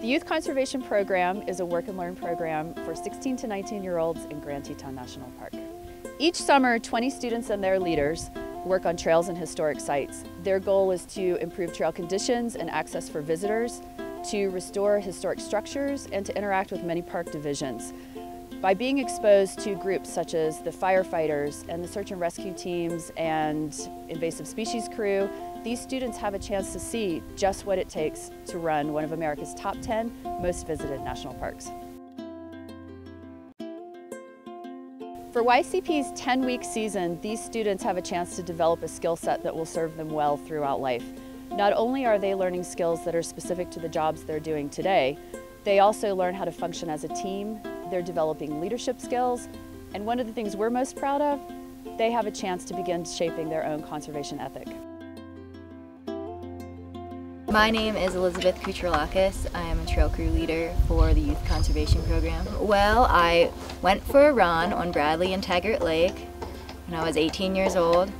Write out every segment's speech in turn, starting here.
The Youth Conservation Program is a work and learn program for 16 to 19 year olds in Grand Teton National Park. Each summer, 20 students and their leaders work on trails and historic sites. Their goal is to improve trail conditions and access for visitors, to restore historic structures, and to interact with many park divisions. By being exposed to groups such as the firefighters and the search and rescue teams and invasive species crew, these students have a chance to see just what it takes to run one of America's top 10 most visited national parks. For YCP's 10-week season, these students have a chance to develop a skill set that will serve them well throughout life. Not only are they learning skills that are specific to the jobs they're doing today, they also learn how to function as a team, they're developing leadership skills, and one of the things we're most proud of, they have a chance to begin shaping their own conservation ethic. My name is Elizabeth Kucherlakis. I am a trail crew leader for the Youth Conservation Program. Well, I went for a run on Bradley and Taggart Lake when I was 18 years old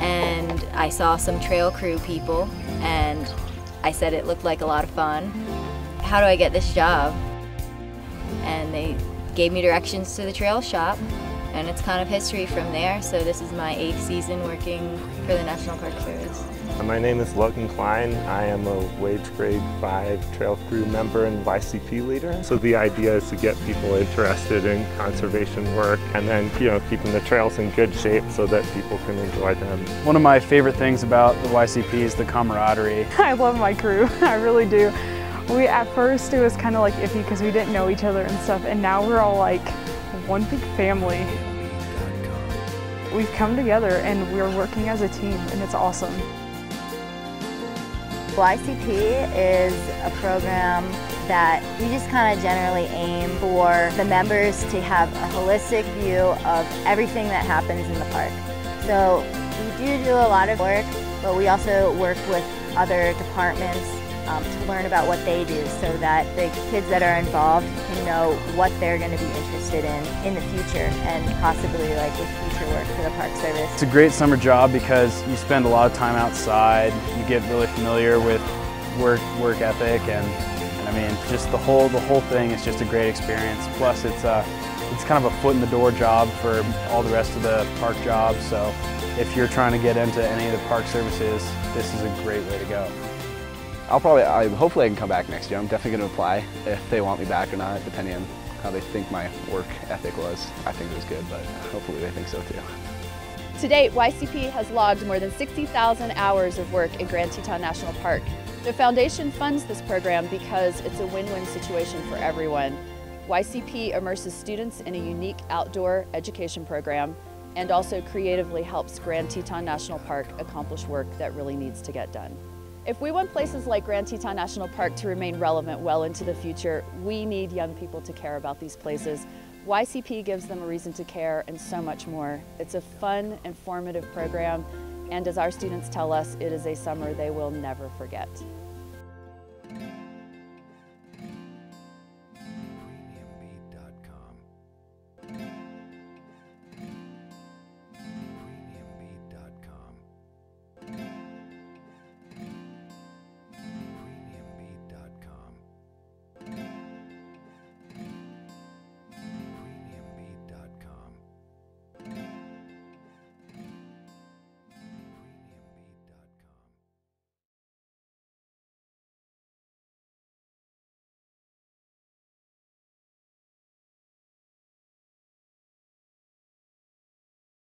and I saw some trail crew people and I said it looked like a lot of fun. How do I get this job? And they gave me directions to the trail shop and it's kind of history from there. So this is my eighth season working for the National Park Service. Uh, my name is Logan Klein. I am a wage grade 5 trail crew member and YCP leader. So the idea is to get people interested in conservation work and then you know keeping the trails in good shape so that people can enjoy them. One of my favorite things about the YCP is the camaraderie. I love my crew, I really do. We At first it was kind of like iffy because we didn't know each other and stuff and now we're all like one big family. We've come together and we're working as a team and it's awesome. YCP is a program that we just kind of generally aim for the members to have a holistic view of everything that happens in the park. So we do do a lot of work, but we also work with other departments um, to learn about what they do so that the kids that are involved can know what they're going to be interested in in the future and possibly like with future work for the Park Service. It's a great summer job because you spend a lot of time outside, you get really familiar with work work ethic and, and I mean just the whole the whole thing is just a great experience. Plus it's a it's kind of a foot in the door job for all the rest of the park jobs so if you're trying to get into any of the park services, this is a great way to go. I'll probably, I, hopefully I can come back next year. I'm definitely going to apply if they want me back or not, depending on how they think my work ethic was. I think it was good, but hopefully they think so too. To date, YCP has logged more than 60,000 hours of work in Grand Teton National Park. The foundation funds this program because it's a win-win situation for everyone. YCP immerses students in a unique outdoor education program and also creatively helps Grand Teton National Park accomplish work that really needs to get done. If we want places like Grand Teton National Park to remain relevant well into the future, we need young people to care about these places. YCP gives them a reason to care and so much more. It's a fun, informative program, and as our students tell us, it is a summer they will never forget.